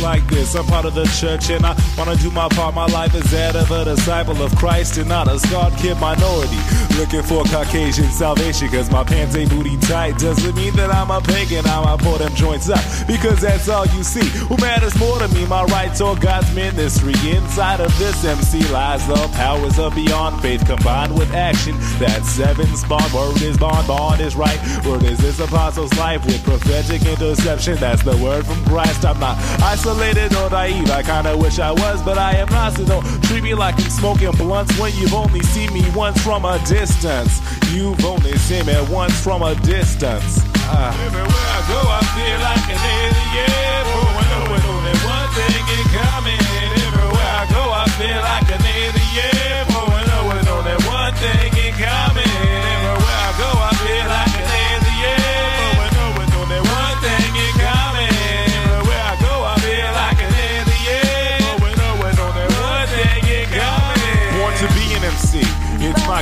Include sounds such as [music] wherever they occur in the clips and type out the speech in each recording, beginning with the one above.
Like this I'm part of the church and I wanna do my part. My life is that of a disciple of Christ and not a scarred kid minority. Looking for Caucasian salvation, cause my pants ain't booty tight. Doesn't mean that I'm a pagan, I'ma pull them joints up. Because that's all you see. Who matters more to me, my rights or God's ministry? Inside of this MC lies the powers of beyond faith combined with action. That seven's bond, word is bond, bond is right. Word is this apostle's life with prophetic interception. That's the word from Christ. I'm not isolated or naive. I kinda wish I was, but I am not. So don't treat me like I'm smoking blunts when you've only seen me once from a distance. You've only seen me once from a distance. Ah. Everywhere I go, I feel like an idiot. But we know with only one thing in common. Everywhere I go, I feel like an idiot.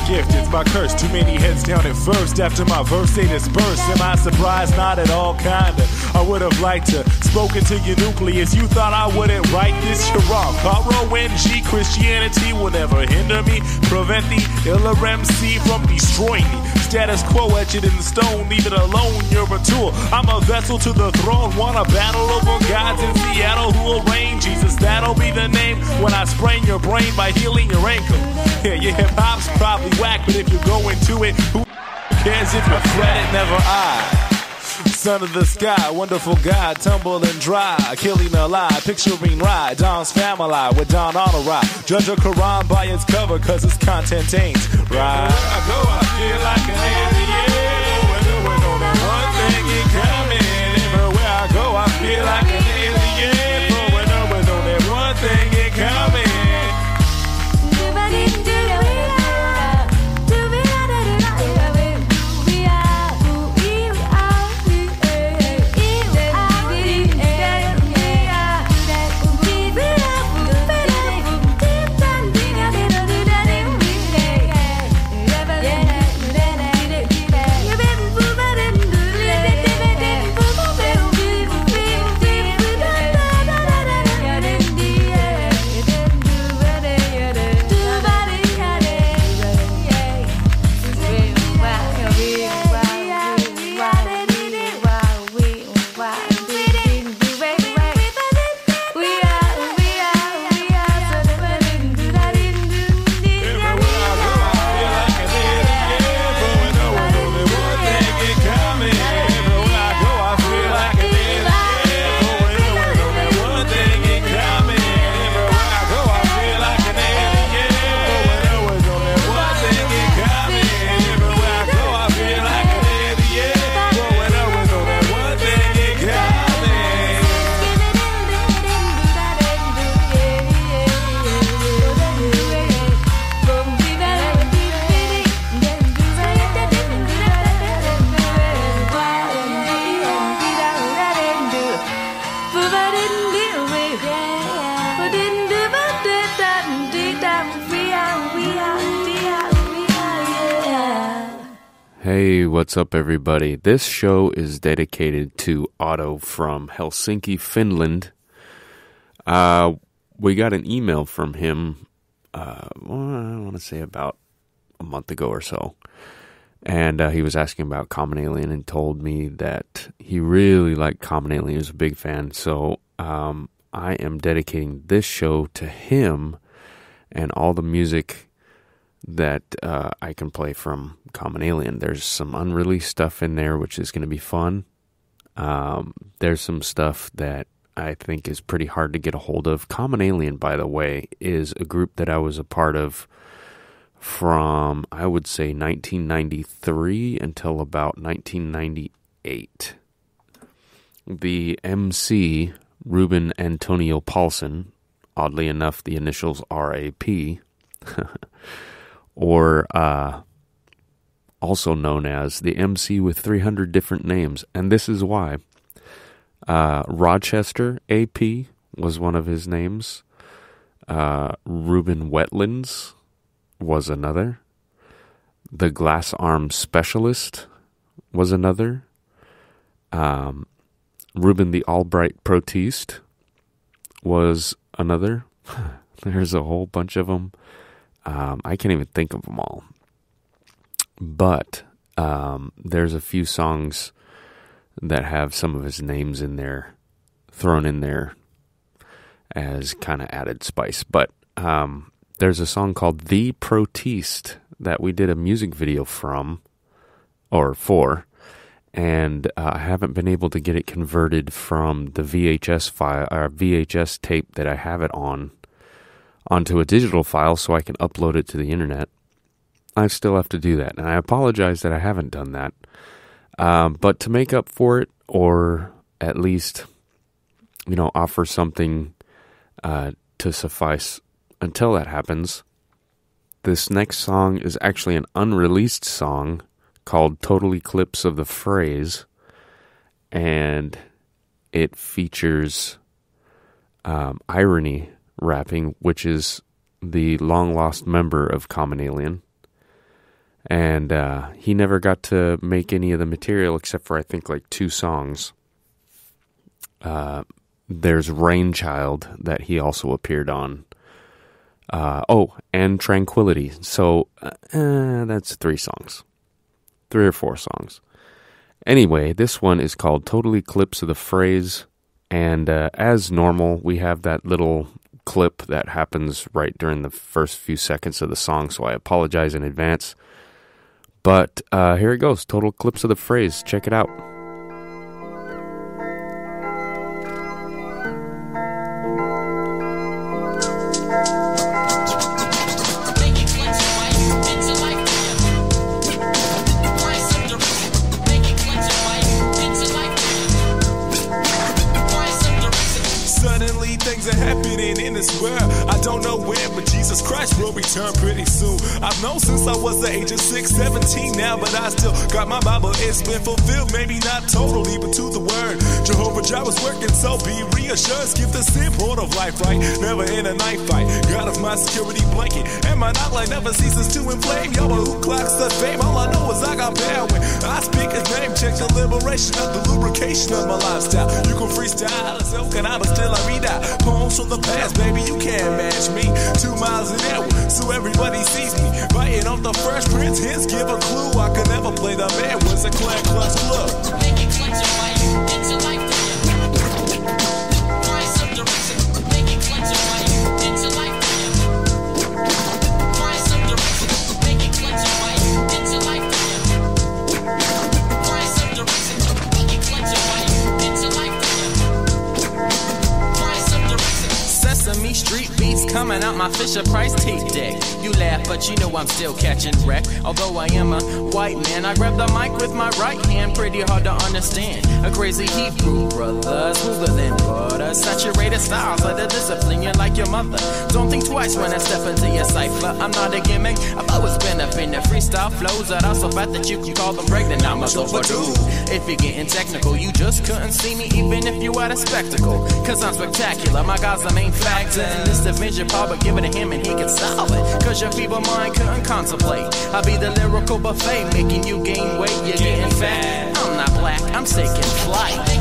Gift, it's my curse. Too many heads down at first. After my verse they disperse. Am I surprised? Not at all, kinda. I would have liked to spoken to your nucleus. You thought I wouldn't write this? You're wrong. R-O-N-G Christianity will never hinder me. Prevent the iller MC from destroying me. Status quo etched in stone. Leave it alone. You're a tool. I'm a vessel to the throne. Wanna battle over gods in Seattle who will reign? Jesus, that'll be the name when I sprain your brain by healing your ankle. [laughs] Yeah, your hip hop's probably whack, but if you go into it, who cares if you credit? Never I. Son of the sky, wonderful God, tumble and dry, killing a lie, picturing right, Don's family with Don on a ride. Judge a Quran by its cover, cause its content ain't right. I go, I feel like an alien. With only one thing in common. Everywhere I go, I feel like an alien. With only one thing in common. Up, everybody? This show is dedicated to Otto from Helsinki, Finland. Uh, we got an email from him, uh, I want to say about a month ago or so. And uh, he was asking about Comunalien and told me that he really liked Comunalien. He was a big fan. So um, I am dedicating this show to him and all the music that uh, I can play from Comunalien. There's some unreleased stuff in there, which is going to be fun. Um, there's some stuff that I think is pretty hard to get a hold of. Comunalien, by the way, is a group that I was a part of from, I would say, 1993 until about 1998. The MC, Reuben Antonio Paulson, oddly enough, the initials are RAP. [laughs] or uh, also known as the MC with 300 different names. And this is why. Uh, Rochester AP was one of his names. Uh, Reuben Wetlands was another. The Glass Arm Specialist was another. Um, Reuben the Albright Protiste was another. [laughs] There's a whole bunch of them. Um, I can't even think of them all. But um, there's a few songs that have some of his names in there, thrown in there as kind of added spice. But um, there's a song called The Protiste that we did a music video from or for, and uh, I haven't been able to get it converted from the VHS file or VHS tape that I have it on onto a digital file so I can upload it to the internet. I still have to do that, and I apologize that I haven't done that. Um, but to make up for it, or at least, you know, offer something uh, to suffice until that happens, this next song is actually an unreleased song called Total Eclipse of the Phrase, and it features um, irony rapping, which is the long lost member of Comunalien and uh, he never got to make any of the material except for I think like two songs. Uh, there's Rainchild that he also appeared on. Uh, oh, and Tranquility. So uh, eh, that's three songs, three or four songs. Anyway, this one is called Total Eclipse of the Phrase, and uh, as normal, we have that little clip that happens right during the first few seconds of the song. So I apologize in advance. But uh, here it goes total clips of the phrase. Check it out. Jesus Christ will return pretty soon. I've known since I was the age of 6, 17 now, but I still got my Bible. It's been fulfilled, maybe not totally, but to the word. Jehovah was working, so be reassured. Give the port of life, right? Never in a night fight. God of my security blanket, and my knotlight never ceases to inflame. Yo, who clocks the fame? All I know is I got power when I speak his name. Check the liberation of the lubrication of my lifestyle. You can freestyle, so can I, but still I read out poems from the past, baby. You can't match me. Two miles an hour, so everybody sees me. Biting off the Fresh Prince, hints give a clue. I could never play the man. Was a clan clutch look. My Fisher Price tape deck. You laugh, but you know I'm still catching wreck. Although I am a white man, I grab the mic with my right hand. Pretty hard to understand. A crazy Hebrew brother, smoother than butter. Saturated styles, let the discipline you like your mother. Don't think twice when I step into your cipher. I'm not a gimmick. I've always been up in the freestyle flows that are so bad that you can call them pregnant. I'm a overdue. If you're getting technical, you just couldn't see me even if you had a spectacle. Cause I'm spectacular, my God's the main factor in this division. Power, give it to him and he can solve it. Cause your feeble mind couldn't contemplate. I'll be the lyrical buffet, making you gain weight, you're getting fat. I'm not black, I'm taking flight.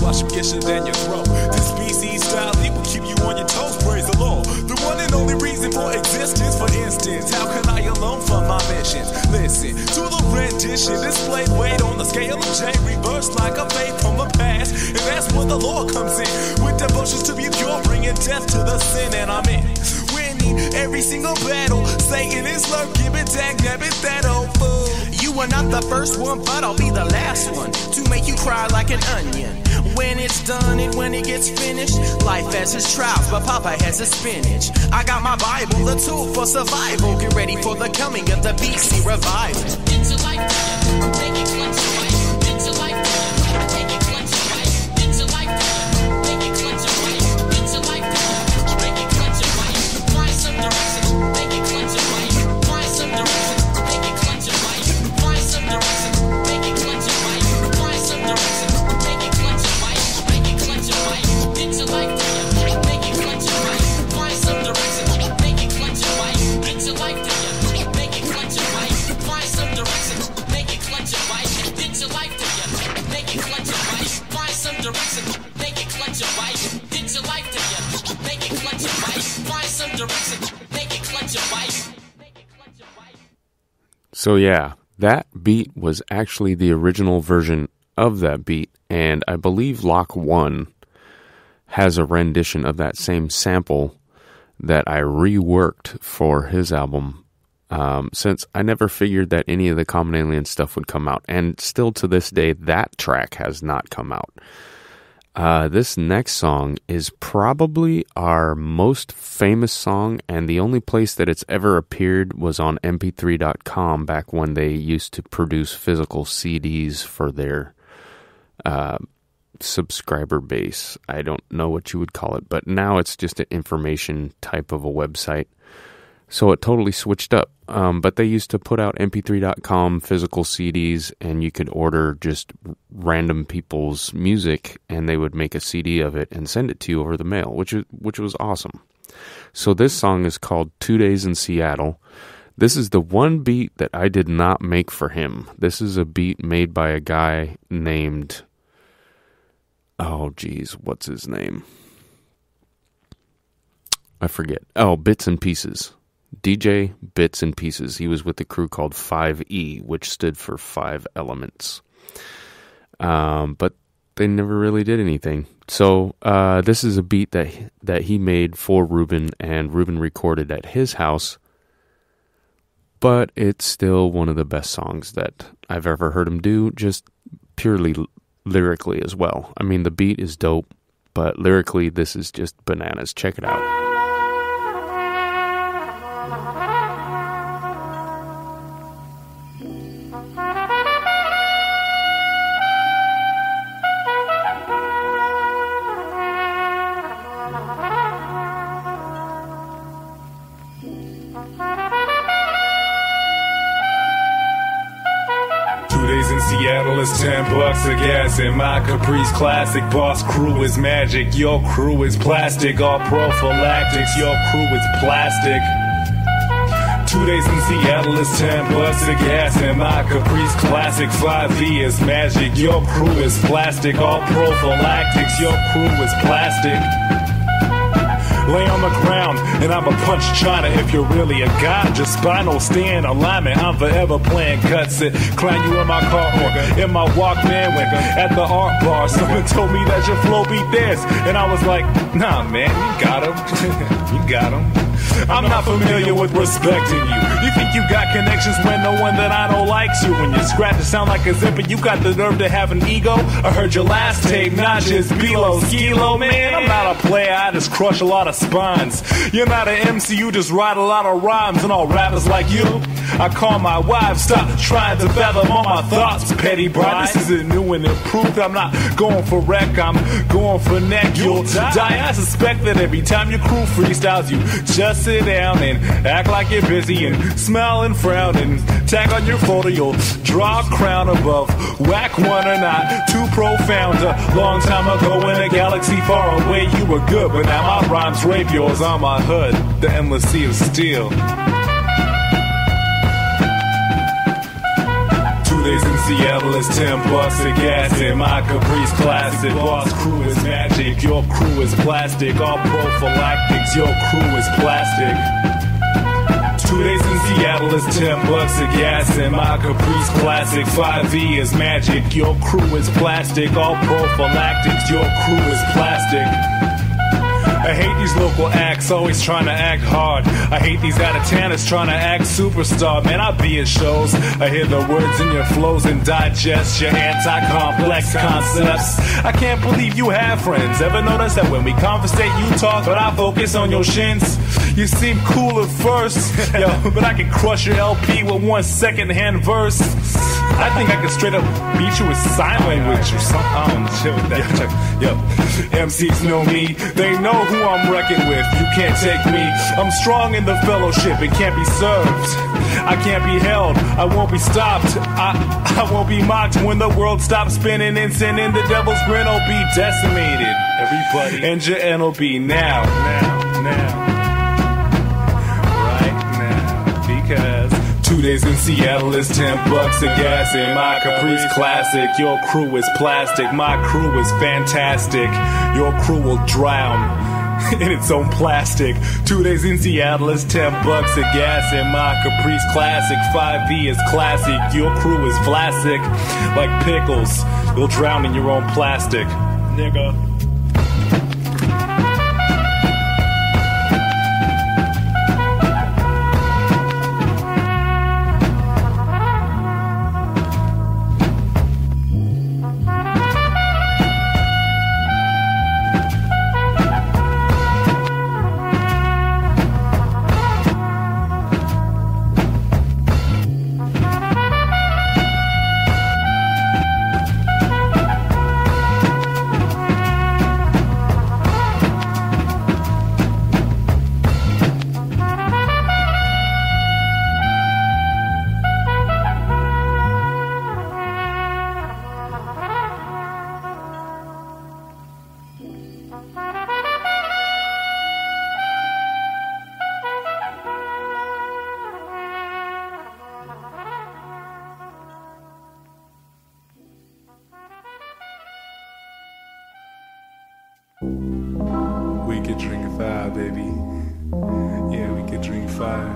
Lies, them get shit down your throat. This species style leap will keep you on your toes, praise the Lord. The one and only reason for existence, for instance. How can I alone fund my missions? Listen to the rendition, displayed weight on the scale of J, reversed like a fade from the past. And that's where the Lord comes in, with devotions to be pure, bringing death to the sin, and I'm in. Winning every single battle, Satan is lurking, but dag nabbit that old fool. You are not the first one, but I'll be the last one to make you cry like an onion. When it's done and when it gets finished, life has its trials, but Papa has his spinach. I got my Bible, the tool for survival. Get ready for the coming of the BC revival. So, yeah, that beat was actually the original version of that beat, and I believe Lock One has a rendition of that same sample that I reworked for his album. Um, since I never figured that any of the Comunalien stuff would come out, and still to this day, that track has not come out. Uh, this next song is probably our most famous song, and the only place that it's ever appeared was on mp3.com back when they used to produce physical CDs for their uh, subscriber base. I don't know what you would call it, but now it's just an information type of a website. So it totally switched up. Um, but they used to put out mp3.com physical CDs, and you could order just random people's music, and they would make a CD of it and send it to you over the mail, which which was awesome. So this song is called Two Days in Seattle. This is the one beat that I did not make for him. This is a beat made by a guy named. Oh, geez, what's his name? I forget. Oh, Bits and Pieces. DJ Bits and Pieces. He was with the crew called 5E, which stood for Five Elements. Um, but they never really did anything. So uh, this is a beat that that he made for Reuben, and Reuben recorded at his house. But it's still one of the best songs that I've ever heard him do, just purely lyrically as well. I mean, the beat is dope, but lyrically, this is just bananas. Check it out. Caprice Classic. Boss crew is magic, your crew is plastic. All prophylactics, your crew is plastic. Two days in Seattle is 10 bucks of gas in my Caprice Classic. 5V is magic, your crew is plastic. All prophylactics, your crew is plastic lay on the ground, and I'ma punch China if you're really a god. Just spinal stand alignment, I'm forever playing cuts it. Clown you in my car or in my Walkman when at the art bar. Someone told me that your flow beat theirs, and I was like, nah, man, you got him, [laughs] you got him. I'm not familiar with respecting you. You think you got connections when no one that I don't likes you. When you scratch it sound like a zipper, you got the nerve to have an ego. I heard your last tape, not just below skilo, man. I'm not a player, I just crush a lot of spines. You're not an MC, you just write a lot of rhymes, and all rappers like you. I call my wife, stop trying to fathom all my thoughts, petty bride. This isn't new and improved. I'm not going for wreck, I'm going for neck. You'll die. I suspect that every time your crew freestyles, you just sit down and act like you're busy and smile and frown and tag on your photo. You'll draw a crown above. Whack one or not, too profound. A long time ago in a galaxy far away, you were good, but now my rhymes rape yours on my hood. The endless sea of steel. Days in Seattle is ten bucks a gas in my Caprice Classic. Boss crew is magic, your crew is plastic. All prophylactics, your crew is plastic. Two days in Seattle is ten bucks a gas in my Caprice Classic. 5V is magic, your crew is plastic. All prophylactics, your crew is plastic. I hate these local acts always trying to act hard. I hate these out of towners trying to act superstar. Man, I be at shows. I hear the words in your flows and digest your anti complex concepts. I can't believe you have friends. Ever notice that when we conversate, you talk, but I focus on your shins? You seem cool at first, [laughs] yo, but I can crush your LP with one second hand verse. I think I can straight up beat you with sign language or something. I don't chill with that. Yo, MCs know me. They know who I'm wrecking with. You can't take me. I'm strong in the fellowship and can't be served. I can't be held. I won't be stopped. I, I won't be mocked when the world stops spinning and sending the devil's grin will be decimated. Everybody. And your end will be now. Now. Now. Right now. Because. Two days in Seattle is ten bucks a gas in my Caprice Classic. Your crew is plastic, my crew is fantastic. Your crew will drown. [laughs] in its own plastic. Two days in Seattle is 10 bucks a gas in my Caprice Classic. 5V is classic, your crew is plastic. Like pickles, you'll drown in your own plastic. Nigga. We could drink fire, baby. Yeah, we could drink fire.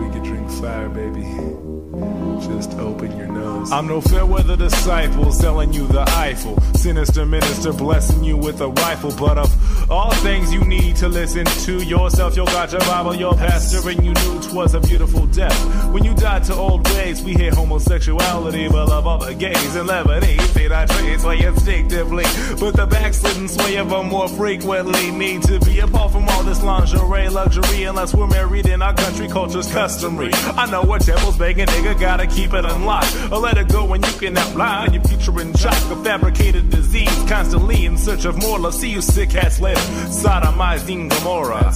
We could drink fire, baby. I'm no fair weather disciple selling you the Eiffel. Sinister minister blessing you with a rifle. But of all things you need to listen to yourself, you got your Bible, your pastor, and you knew 'twas a beautiful death. When you died to old ways, we hate homosexuality, but love all the gays and Lebanese. Say that trade sway instinctively. But the backslidden sway of them more frequently need to be apart from all this lingerie luxury unless we're married in our country culture's customary. I know what temple's begging, nigga, gotta keep it unlocked. Or let it go when you can outline your future in shock. A fabricated disease, constantly in search of more. Let's see you sick ass later. Sodomizing Gomorrah.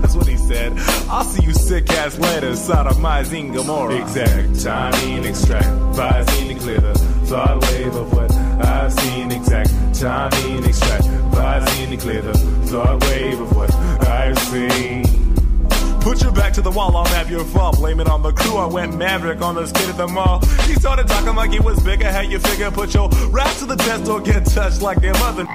That's what he said. I'll see you sick ass later. Sodomizing Gomorrah. Exact timing, extract, visine, clear the thought wave of what I've seen. Exact timing, extract, visine, clear the thought wave of what I've seen. Put your back to the wall, I'll have your fault. Blame it on the crew. I went maverick on this kid at the mall. He started talking like he was bigger. How you figure? Put your rap to the test or get touched like their mother.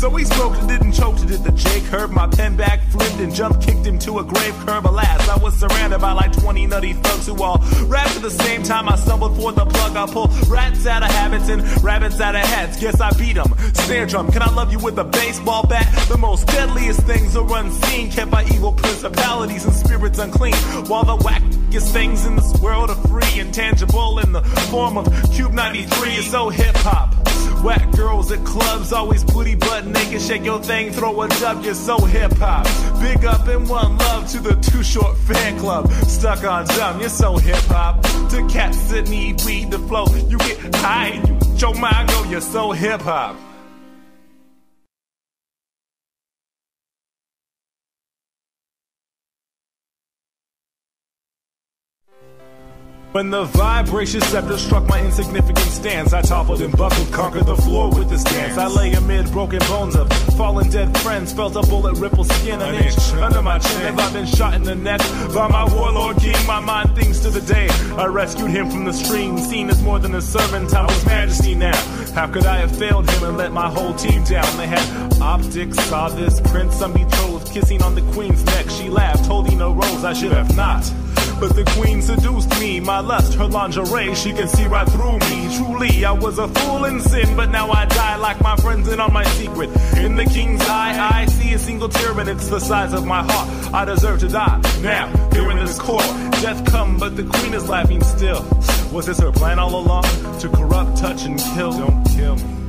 So he smoked and didn't choke to did the Jake Herb. My pen back flipped and jump kicked him to a grave curb. Alas, I was surrounded by like 20 nutty thugs who all rapped at the same time. I stumbled for the plug. I pull rats out of habits and rabbits out of hats. Guess I beat them. Snare drum, can I love you with a baseball bat? The most deadliest things are unseen, kept by evil principalities and spirits unclean. While the wackest things in this world are free and tangible in the form of Cube 93 is so hip hop. Whack girls at clubs, always booty butt naked. Shake your thing, throw a dub, you're so hip hop. Big up and one love to the Too Short fan club. Stuck on dumb, you're so hip hop. To cats that need weed to flow, you get high, you Joe Mongo, you're so hip hop. When the vibration scepter struck my insignificant stance, I toppled and buckled, conquered the floor with this dance. I lay amid broken bones of fallen dead friends, felt a bullet ripple skin an inch under my chin. Have I been shot in the neck by my warlord king? My mind thinks to the day I rescued him from the stream, seen as more than a servant. I was majesty now. How could I have failed him and let my whole team down? They had optics, saw this prince, I'm betrothed, kissing on the queen's neck. She laughed, holding a rose I should have not. But the queen seduced me, my lust, her lingerie, she can see right through me. Truly, I was a fool in sin, but now I die like my friends in on my secret. In the king's eye, I see a single tear, and it's the size of my heart. I deserve to die. Now, here in this court, death come, but the queen is laughing still. Was this her plan all along? To corrupt, touch, and kill? Don't kill me.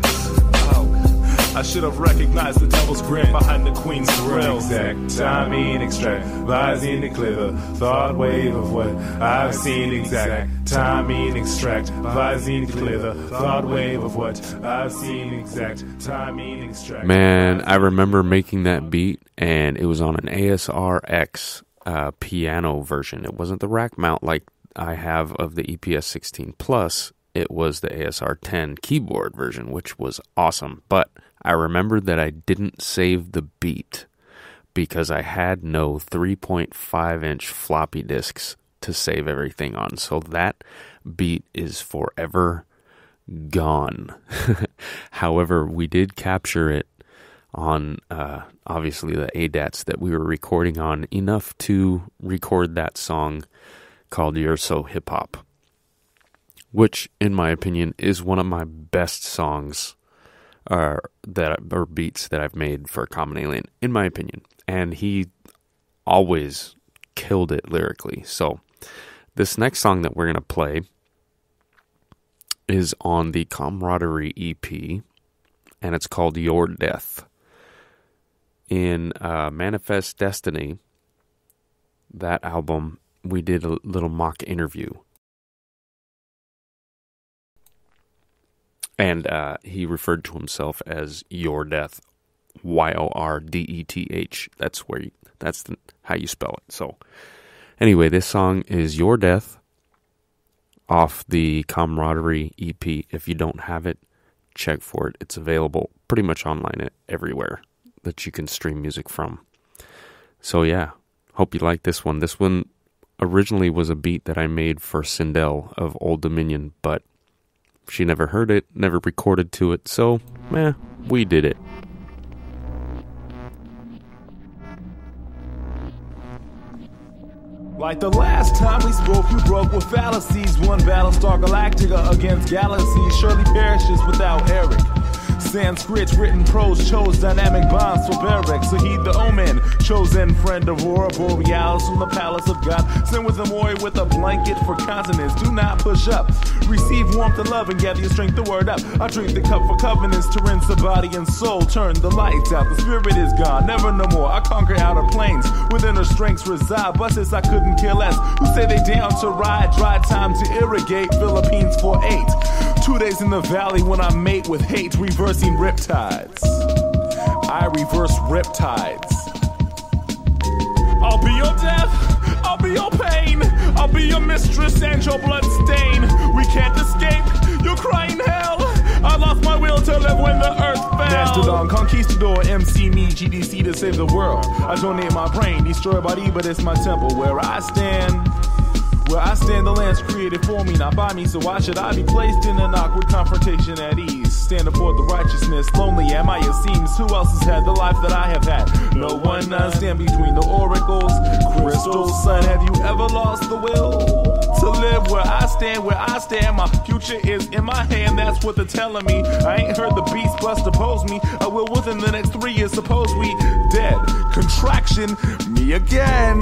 I should have recognized the devil's grin behind the queen's grill. Exact timing, extract, visine to clear the thought wave of what I've seen. Exact timing, extract, visine to clear the thought wave of what I've seen. Exact timing, extract. Man, I remember making that beat, and it was on an ASR X uh, piano version. It wasn't the rack mount like I have of the EPS 16 Plus. It was the ASR 10 keyboard version, which was awesome. But I remembered that I didn't save the beat because I had no 3.5 inch floppy disks to save everything on. So that beat is forever gone. [laughs] However, we did capture it on uh, obviously the ADATs that we were recording on enough to record that song called You're So Hip Hop, which, in my opinion, is one of my best songs uh, that or beats that I've made for Comunalien, in my opinion. And he always killed it lyrically. So, this next song that we're going to play is on the Camaraderie EP, and it's called Your Death. In uh, Manifest Destiny, that album, we did a little mock interview. And uh, he referred to himself as Your Death, Y O R D E T H. That's where you, that's the, how you spell it. So, anyway, this song is Your Death off the Camaraderie EP. If you don't have it, check for it. It's available pretty much online everywhere that you can stream music from. So yeah, hope you like this one. This one originally was a beat that I made for Sindel of Oldominion, but she never heard it, never recorded to it, so eh, we did it. Like the last time we spoke, you broke with fallacies. One Battlestar Galactica against galaxies surely perishes without Eric. Sanskrit written prose chose dynamic bonds for Beric. Sahid the Omen, chosen friend of Aurora Borealis from the palace of God. Send with a Mori with a blanket for continents. Do not push up. Receive warmth and love and gather your strength to word up. I drink the cup for covenants to rinse the body and soul. Turn the lights out. The spirit is gone. Never no more. I conquer outer planes. Within her strengths reside. Buses I couldn't care less. Who say they down to ride? Dry time to irrigate. Philippines for eight. Two days in the valley when I mate with hate. Reversing riptides. I reverse riptides. I'll be your death, I'll be your pain, I'll be your mistress and your blood stain. We can't escape, you're crying hell. I lost my will to live when the earth fell. Mastodon, conquistador, MC me, GDC to save the world. I donate my brain, destroy body, but it's my temple where I stand. Where I stand, the land's created for me, not by me, so why should I be placed in an awkward confrontation at ease? Stand for the righteousness, lonely am I, it seems. Who else has had the life that I have had? No one, none stand between the oracles. Crystal sun, have you ever lost the will? To live where I stand, where I stand, my future is in my hand, that's what they're telling me. I ain't heard the beast bust oppose me. I will within the next three years, suppose we dead. Contraction, me again.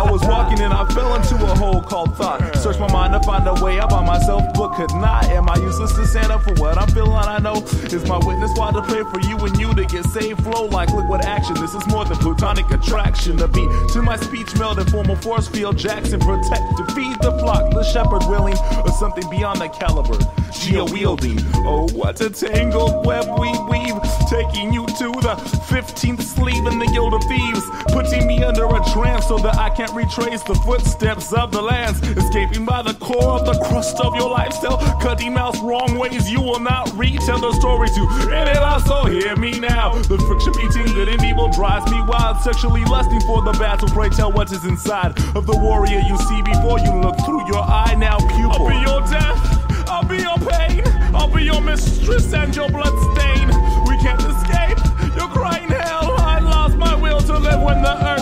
I was walking and I fell into a hole called thought. Search my mind to find a way out by myself, but could not. Am I useless to stand up for what I'm feeling? I know is my witness why to pray for you and you to get saved. Flow like liquid action. This is more than plutonic attraction. The beat to my speech melded, form a force field. Jackson protect to feed the flock, the shepherd willing, or something beyond that caliber. Geo wielding. Oh, what a tangled web we weave, taking you to the 15th sleeve in the guild of thieves, putting me under a trance so that I can can't retrace the footsteps of the lands. Escaping by the core of the crust of your lifestyle. Cutting mouths wrong ways you will not retell the story to. And it also hear me now. The friction between good and evil drives me wild. Sexually lusting for the battle. Pray tell what is inside of the warrior you see before you look through your eye now pupil. I'll be your death. I'll be your pain. I'll be your mistress and your blood stain. We can't escape. You're crying hell. I lost my will to live when the earth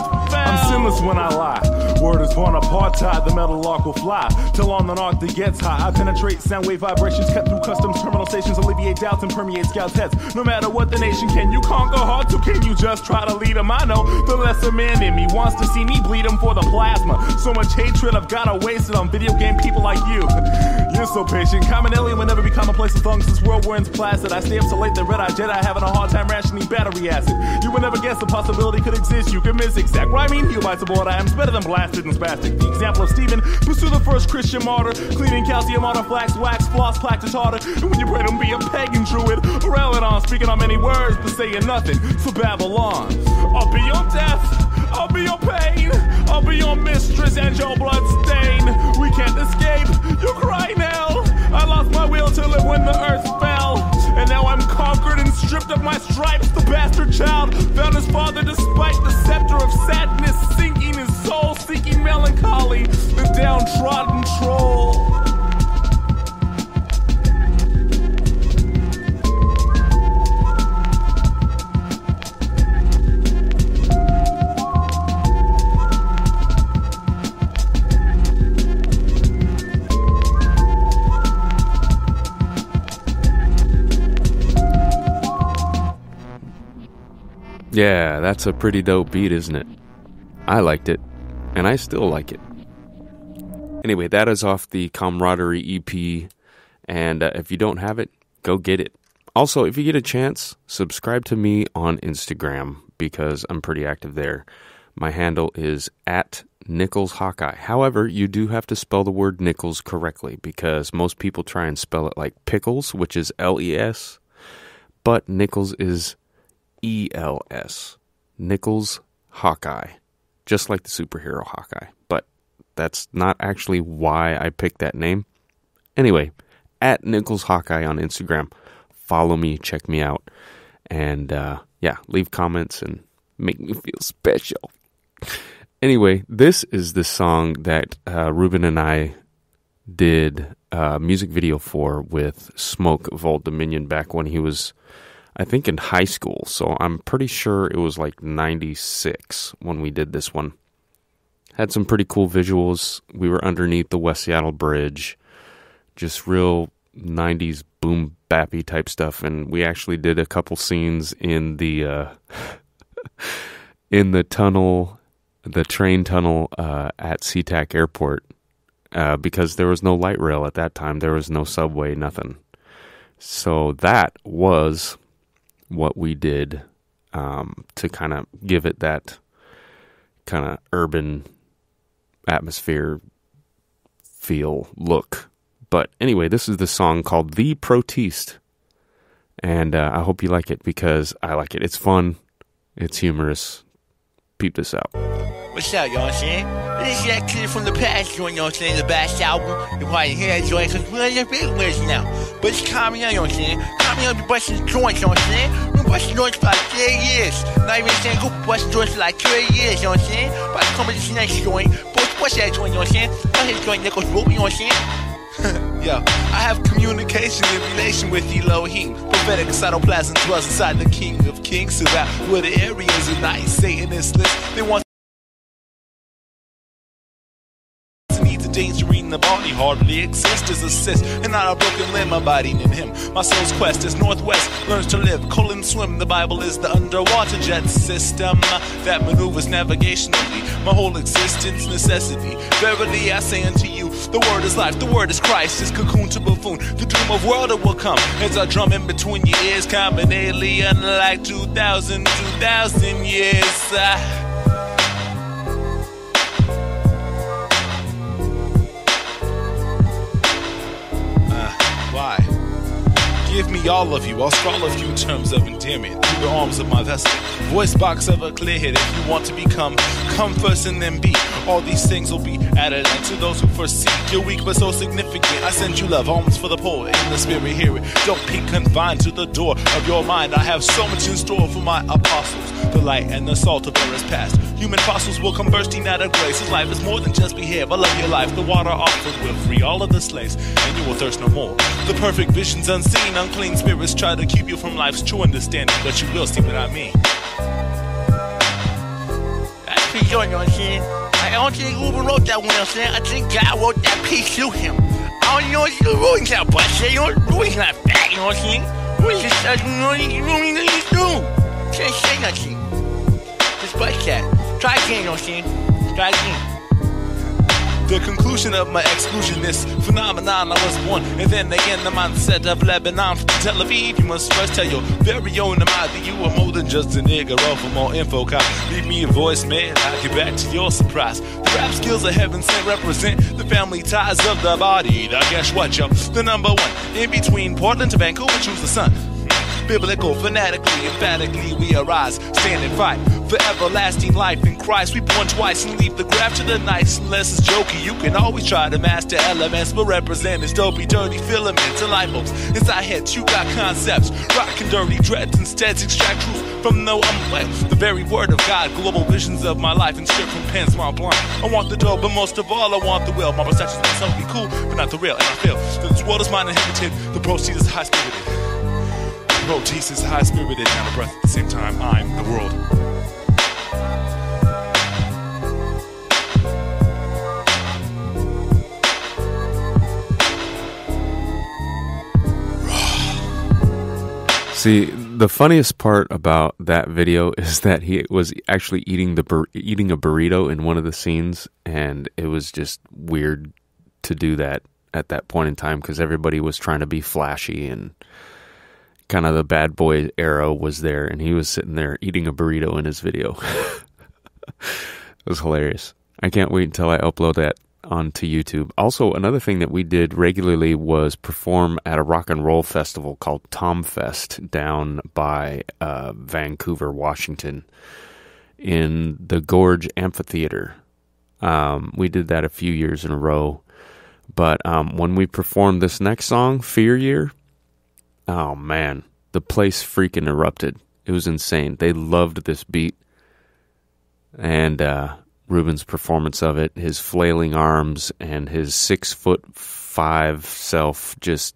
sinless when I lie. Word is born apartheid, the metal lark will fly. Till on the arc that gets high. I penetrate sound wave vibrations, cut through customs terminal stations, alleviate doubts and permeate scouts' heads. No matter what the nation, can you conquer hearts or can you just try to lead them? I know the lesser man in me wants to see me bleed him for the plasma. So much hatred I've gotta waste it on video game people like you. [laughs] You're so patient. Common alien will never be commonplace as long this world wears plastic. I stay up so late, the red eye Jedi having a hard time rationing battery acid. You would never guess the possibility could exist. You could miss exact rhyming. You bites aboard. I am better than blasted and spastic. The example of Stephen, pursue the first Christian martyr. Cleaning calcium on flax, wax, floss, to tartar. And when you pray, don't be a pagan druid. Or on speaking on many words, but saying nothing. So Babylon, I'll be your death. I'll be your pain. I'll be your mistress and your blood stain. We can't escape. You cry now. I lost my will to live when the earth fell. And now I'm conquered stripped of my stripes. The bastard child found his father despite the scepter of sadness sinking his soul, seeking melancholy, the downtrodden troll. Yeah, that's a pretty dope beat, isn't it? I liked it, and I still like it. Anyway, that is off the Camaraderie EP, and uh, if you don't have it, go get it. Also, if you get a chance, subscribe to me on Instagram because I'm pretty active there. My handle is at Nickels Hawkeye. However, you do have to spell the word Nickels correctly because most people try and spell it like pickles, which is L E S, but Nickels is E L S. Nickels Hawkeye. Just like the superhero Hawkeye. But that's not actually why I picked that name. Anyway, at Nickels Hawkeye on Instagram. Follow me, check me out, and uh, yeah, leave comments and make me feel special. Anyway, this is the song that uh, Reuben and I did a music video for with Smoke Oldominion back when he was, I think, in high school. So I'm pretty sure it was like 96 when we did this one. Had some pretty cool visuals. We were underneath the West Seattle Bridge, just real 90s boom bappy type stuff. And we actually did a couple scenes in the. Uh, [laughs] in the tunnel, the train tunnel uh, at SeaTac Airport, uh, because there was no light rail at that time. There was no subway, nothing. So that was what we did um, to kind of give it that kind of urban atmosphere feel look. But anyway, this is the song called The Protiste. And uh, I hope you like it because I like it. It's fun, it's humorous. Peep this out. What's up, y'all saying? This is that kid from the past joint, you know what I'm saying? The best album. You probably hear that joint because we're in the big winners now. But it's coming out, you know what I'm saying? Coming out, be busting joints, you know what I'm saying? We've been busting joints for like three years. Not even saying go busting joints for like three years, you know what I'm saying? But come with this next joint. Both bust that joint, you know what I'm saying? Bust his joint, Nichols Rope, you know what I'm saying? [laughs] Yo, I have communication and relation with Elohim. Prophetic cytoplasm dwells inside the King of Kings. So that where the areas of night, Satan is lit. They want needs a danger in the body hardly exists as a cyst and not a broken limb abiding in him. My soul's quest is northwest learns to live colon swim. The bible is the underwater jet system that maneuvers navigationally. My whole existence necessity. Verily i say unto you the word is life the word is christ. Is cocoon to buffoon. The doom of world that will come. As i drum in between your ears common alien like 2000 2000 years. Uh, Why? Give me all of you, I'll scrawl a few terms of endearment through the arms of my vessel. Voice box of a clear hit if you want to become. Come first and then be. All these things will be added to those who foresee. You're weak but so significant. I send you love, alms for the poor. In the spirit, hear it. Don't be confined to the door of your mind. I have so much in store for my apostles. The light and the salt of air is past. Human fossils will come bursting out of grace. His life is more than just behave. I love your life. The water offered will free all of the slaves, and you will thirst no more. The perfect visions unseen, unclean spirits try to keep you from life's true understanding, but you will see what I mean. What? I don't think Uber wrote that one, what I'm saying? I think God wrote that piece to him. I don't know what you're doing, that but say you're doing that back, you know what I'm saying? What just says you know don't you do. Can't say nothing. Just bust that. Try again, saying? Try again. The conclusion of my exclusionist phenomenon, I was born, and then again the mindset of Lebanon from Tel Aviv. You must first tell your very own mind that you are more than just a nigga. Roll for more info, cop. Leave me a voicemail, I'll get back to your surprise. The rap skills of heaven sent represent the family ties of the body. Now guess what, yo? The number one in between Portland to Vancouver, choose the sun. Biblical, fanatically, emphatically, we arise, stand and fight for everlasting life in Christ. We born twice and leave the graph to the nice. Unless it's jokey, you can always try to master elements, but represent is dopey, dirty filaments and light bulbs. Inside heads, you got concepts, rockin' dirty dreads instead extract truth from no unwell. The very word of God, global visions of my life, and strip from pens while blind. I want the dough, but most of all, I want the will. My perceptions may be cool, but not the real, and I feel that this world is mine inhibited. The proceed is high spirited. Protease is high spirited out of breath at the same time. I'm the world. See, the funniest part about that video [laughs] is that he was actually eating the bur- eating a burrito in one of the scenes, and it was just weird to do that at that point in time because everybody was trying to be flashy and kind of the bad boy era was there, and he was sitting there eating a burrito in his video. [laughs] it was hilarious. I can't wait until I upload that onto YouTube. Also, another thing that we did regularly was perform at a rock and roll festival called Tom Fest down by uh, Vancouver, Washington, in the Gorge Amphitheater. Um, we did that a few years in a row. But um, when we performed this next song, Fear Year, oh man, the place freaking erupted. It was insane. They loved this beat. And uh, Reuben's performance of it, his flailing arms and his six foot five self just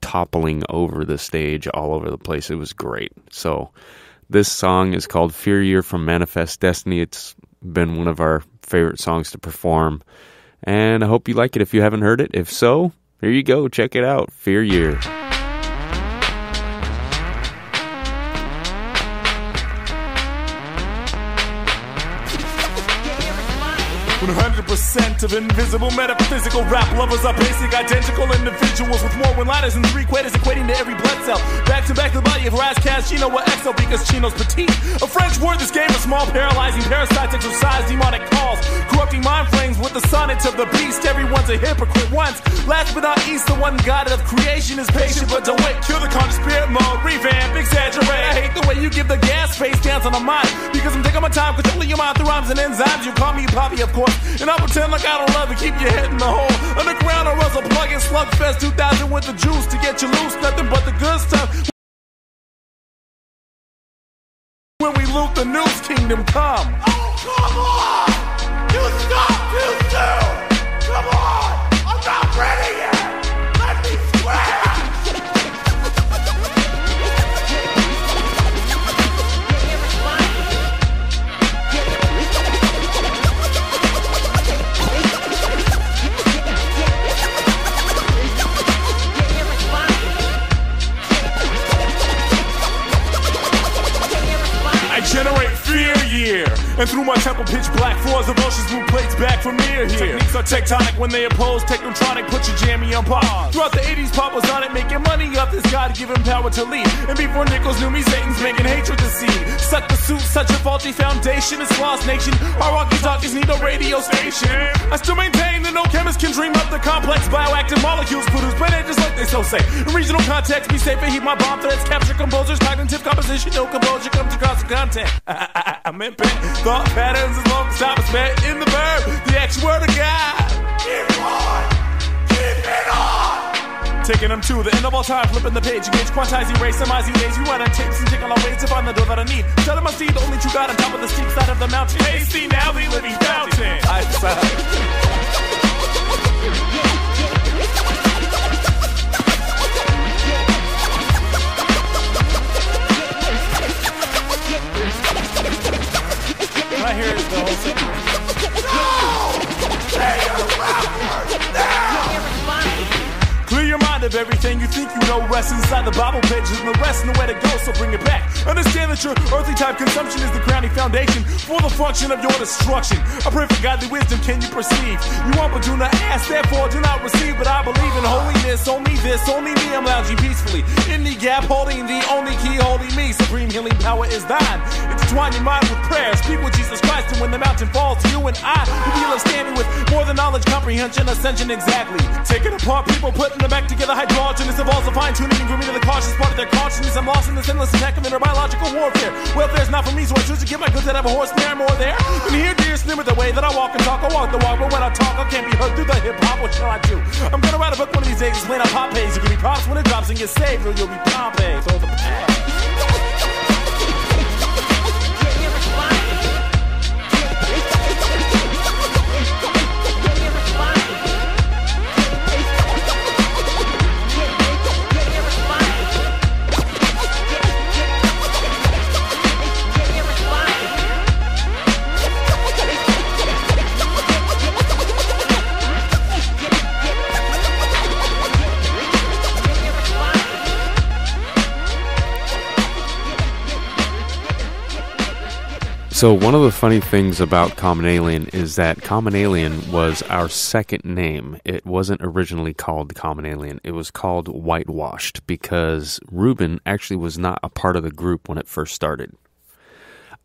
toppling over the stage all over the place. It was great. So this song is called Fear Year from Manifest Destiny. It's been one of our favorite songs to perform. And I hope you like it if you haven't heard it. If so, here you go. Check it out. Fear Year. 100% of invisible metaphysical rap lovers are basic identical individuals with more one-liners and three quarters equating to every blood cell. Back to back to the body of Razcast, Chino or Exo because Chino's petite. A French word, this game of small paralyzing parasites exercise demonic calls. Corrupting mind frames with the sonnets of the beast. Everyone's a hypocrite once. Last but not least, the one god of creation is patient but don't wait. Kill the conscious spirit mode, revamp, exaggerate. I hate the way you give the gas face dance on the mind because I'm taking my time controlling your mouth, the rhymes and enzymes. You call me Poppy, of course. And I'll pretend like I don't love you, keep your head in the hole. Underground or else I'll plug in Slugfest 2000 with the juice to get you loose. Nothing but the good stuff. When we loot the news kingdom, come. Oh, come on! You stop And through my temple pitch black floors of oceans move plates back from here here. Techniques are tectonic when they oppose technotronic, put your jammy on pause. Throughout the 80s, Pop was on it, making money off this God-given power to lead. And before Nickels knew me, Satan's making hatred to see. Suck the suit, such a faulty foundation, it's lost nation. Our walkie-talkies need a radio station. I still maintain that no chemist can dream up the complex bioactive molecules produced by just like they so say. In regional context, be safe and heat my bomb threats, capture composers, cognitive composition, no composure comes across the content. I'm in pen, thought patterns as long as time is spent in the verb, the actual word of God. Keep on! Keep it on! Taking them to the end of all time, flipping the page, engage, quantize, erase, surmise, days. We run on tapes and tickle our ways to find the door that I need. Tell them I see the only true God on top of the steep side of the mountain. Hey, see now the living fountain. I decide. Can I hear the whole thing? Clear your mind of everything you think you know Rest inside the Bible pages and the rest know where to go, so bring it back. Understand that your earthly type consumption is the crowning foundation for the function of your destruction. I pray for godly wisdom, can you perceive? You want but do not ask, therefore do not receive. But I believe in holiness, only this, only me. I'm lounging peacefully in the gap, holding the only key, holding me. Supreme healing power is thine. Intertwine your mind with prayer, speak with Jesus Christ, and when the mountain falls, you and I will be left standing with more than knowledge, comprehension, ascension exactly. Take it apart, people putting it back together, Hydrogen hydrogenous evolves a fine tuning and grooming to the cautious part of their consciousness. I'm lost in this endless attack of inner biological warfare. Welfare's not for me, so I choose to give my goods that have a horse there, more there. Than here, dear slim with the way that I walk and talk. I walk the walk, but when I talk, I can't be heard through the hip hop. What shall I do? I'm gonna write a book one of these days, explain how pop pays. You give me props when it drops and get saved, or you'll be Pompeii. Throw the So one of the funny things about Comunalien is that Comunalien was our second name. It wasn't originally called Comunalien. It was called Whitewashed because Reuben actually was not a part of the group when it first started.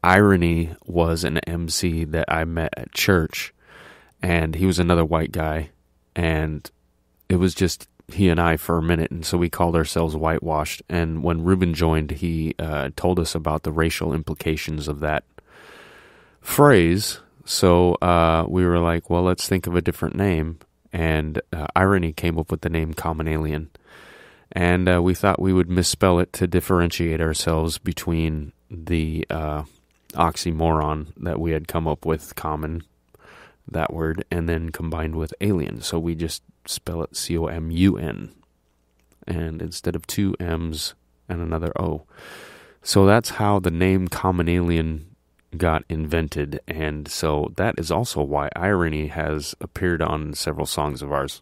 Irony was an MC that I met at church and he was another white guy and it was just he and I for a minute, and so we called ourselves whitewashed. And when Reuben joined, he uh, told us about the racial implications of that phrase. So uh, we were like, well, let's think of a different name. And uh, Irony came up with the name Comunalien. And uh, we thought we would misspell it to differentiate ourselves between the uh, oxymoron that we had come up with, common, that word, and then combined with alien. So we just spell it C O M U N. And instead of two M's and another O. So that's how the name Comunalien got invented. And so that is also why Irony has appeared on several songs of ours.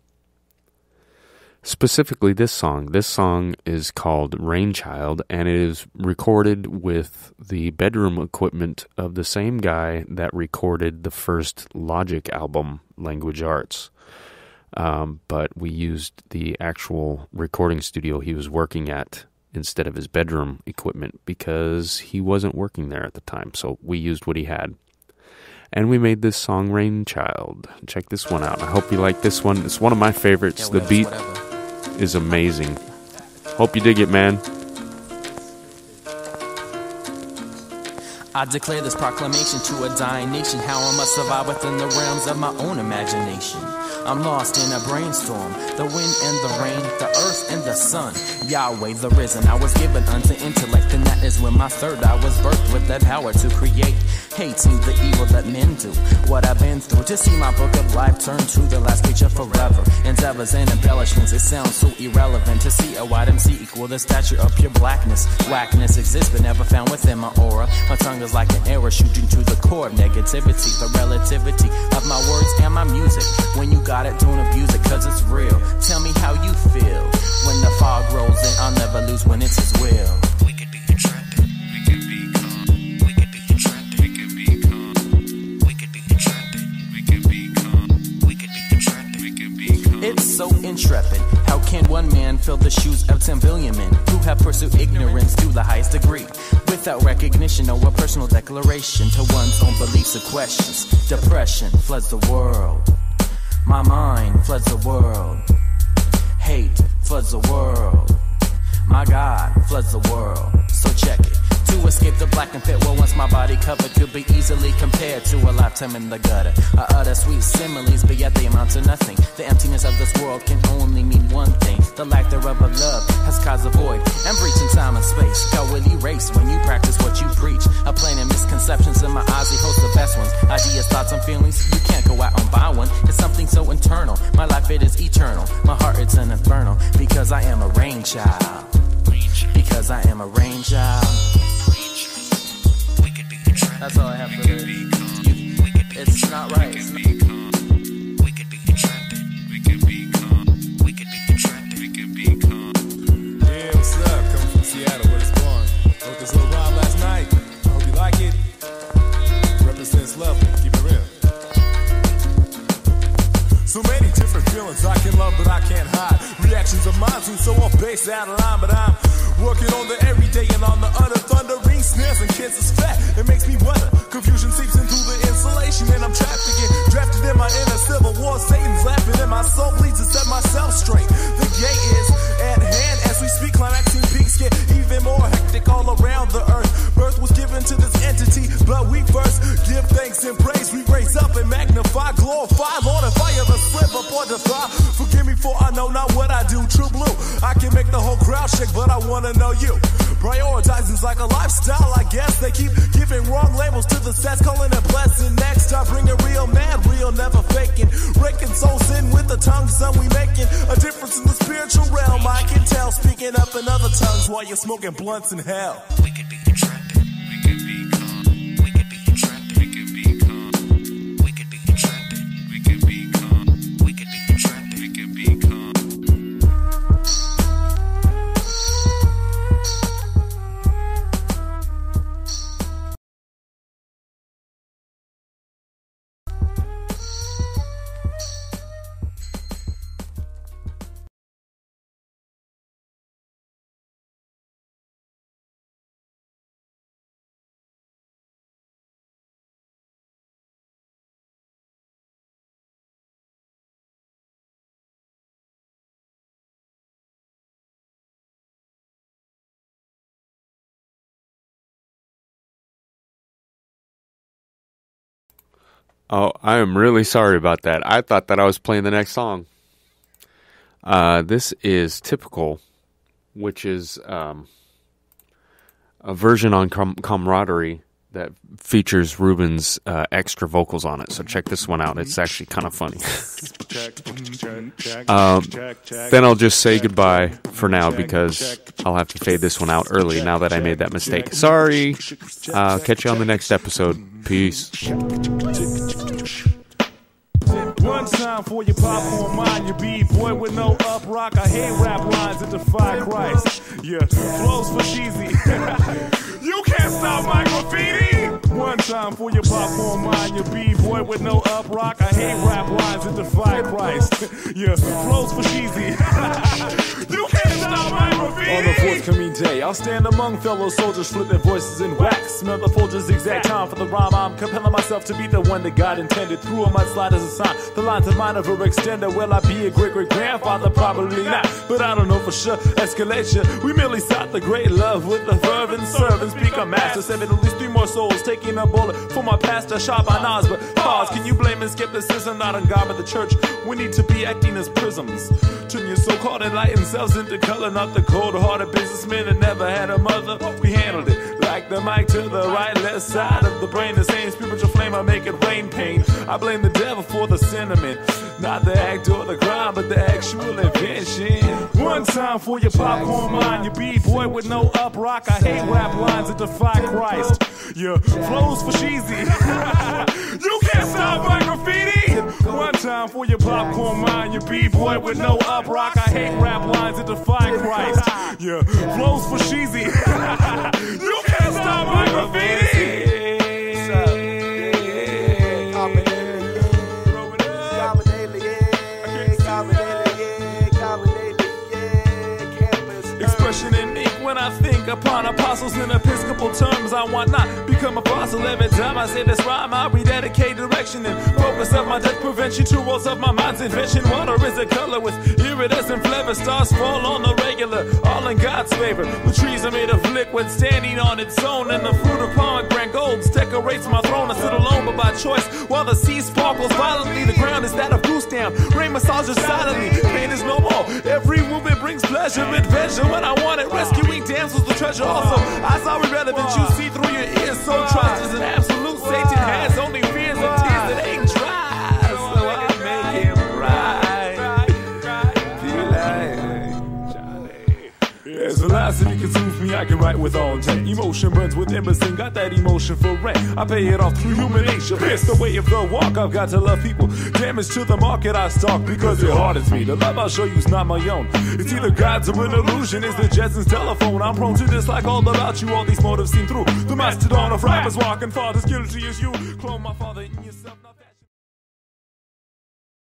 Specifically, this song. This song is called Rainchild, and it is recorded with the bedroom equipment of the same guy that recorded the first Logic album, Language Arts. Um, but we used the actual recording studio he was working at instead of his bedroom equipment because he wasn't working there at the time. So we used what he had. And we made this song Rainchild. Check this one out. I hope you like this one. It's one of my favorites. the beat is amazing. Hope you dig it, man. I declare this proclamation to a dying nation how I must survive within the realms of my own imagination. I'm lost in a brainstorm. The wind and the rain, the earth and the sun. Yahweh the risen. I was given unto intellect, and that is when my third eye was birthed with that power to create. Hating the evil that men do. What I've been through to see my book of life turn to the last page of forever. Endeavors and embellishments, it sounds so irrelevant to see a white MC equal the stature of pure blackness. Whackness exists but never found within my aura. My tongue is like an arrow shooting to the core of negativity. The relativity of my words and my music. When you got it, don't abuse it, cause it's real. Tell me how you feel. When the fog rolls in, I'll never lose when it's his will. It's so intrepid. How can one man fill the shoes of 10 billion men who have pursued ignorance to the highest degree? Without recognition or a personal declaration to one's own beliefs or questions. Depression floods the world. My mind floods the world. Hate floods the world. My God floods the world. So check it. To escape the black and pit, well, once my body covered could be easily compared to a lifetime in the gutter. I utter sweet similes, but yet they amount to nothing. The emptiness of this world can only mean one thing. The lack thereof of love has caused a void and breach in time and space. God we making a difference in the spiritual realm. I can tell, speaking up in other tongues while you're smoking blunts in hell. We could be Oh, I am really sorry about that. I thought that I was playing the next song. Uh, this is typical, which is um, a version on com- camaraderie that features Reuben's uh, extra vocals on it. So check this one out. It's actually kind of funny. Um, then I'll just say goodbye for now because I'll have to fade this one out early now that I made that mistake. Sorry. Uh, catch you on the next episode. Peace. Time for your popcorn mind, you b-boy with no up rock. I hate rap lines that defy Christ. Yeah, flows for cheesy. [laughs] you can't stop my graffiti. One time for your popcorn mind, you b-boy with no up rock. I hate rap lines that defy Christ. yeah, flows for cheesy. [laughs] you can't stop my graffiti. On the forthcoming day, I'll stand among fellow soldiers, flip their voices in wax. Smell the Folgers exact time for the rhyme. I'm compelling myself to be the one that God intended. Through a mudslide as a sign. The lines of mine of extender. Will I be a great great grandfather? Probably not. But I don't know for sure. Escalation. We merely sought the great love with the fervent servants. Speak a master. Seven, at least three more souls. Taking a bullet for my pastor. Shot by Nas. But pause. Can you blame and skip his skepticism? Not on God, but the church. We need to be acting as prisms. Turn your so called enlightened selves into color. Not the cold hearted businessmen that never had a mother. We handled it like the mic to the right, left side of the brain. The same spiritual flame, I make it rain pain. I blame the devil for the sentiment. Not the act or the crime, but the actual invention. One time for your popcorn mind, your b-boy with no up rock. I hate rap lines that defy Christ. Your flows for cheesy. [laughs] you can't stop my graffiti. One time for your popcorn mind, your b-boy with no up rock. I hate rap lines that defy Christ. Yeah, flows for cheesy. [laughs] you can't stop my graffiti. Expression when I think upon apostles in episcopal terms. I want not become a fossil every time I say this rhyme. I rededicate direction and focus of my death prevention to walls of my mind's invention. Water is a color with iridescent flavor. Stars fall on the regular, all in God's favor. The trees are made of liquid, standing on its own, and the fruit of pomegranate golds decorates my throne. I sit alone, but by choice, while the sea sparkles violently. The ground is that of goose down. Rain massages silently. Pain is no more. Every movement brings pleasure, adventure when I want it. Rescuing damsels the treasure. Also, I saw irrelevant. You see through your ears. So trust is an absolute. Satan philosophy consumes me, I can write with all intent. Emotion burns with imbecile, got that emotion for rent. I pay it off through human nature. It's the way of the walk, I've got to love people. Damage to the market, I stalk because it hardens me. The love I'll show you's not my own. It's either God's or an illusion. It's the Jetson's telephone. I'm prone to dislike all about you. All these motives seen through. The mastodon of rappers walking fathers, guilty as you. Clone my father in yourself.